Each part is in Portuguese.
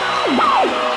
Oh, my God.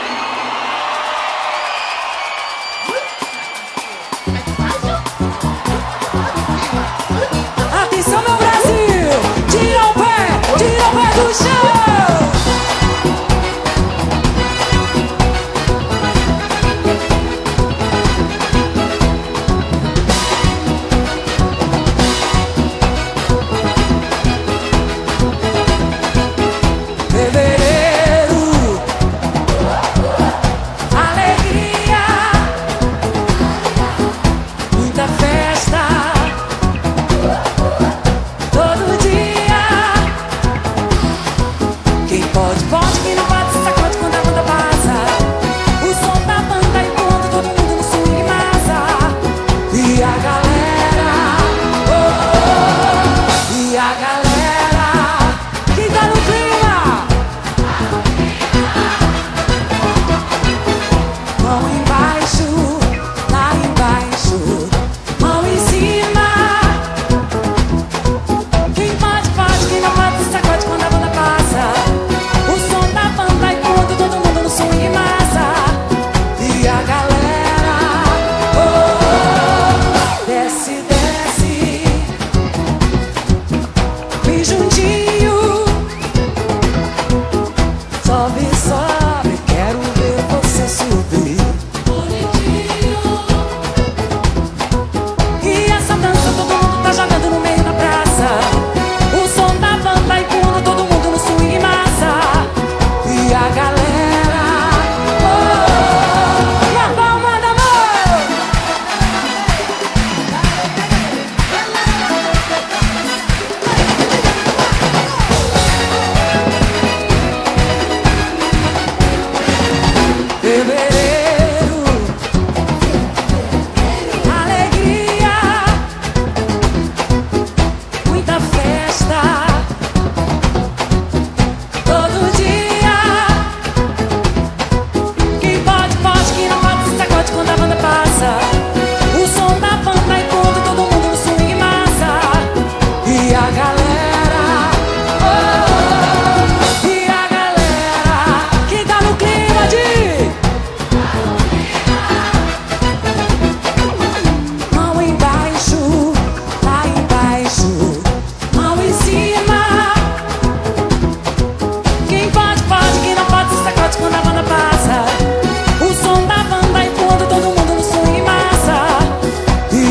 festa.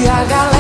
a galera.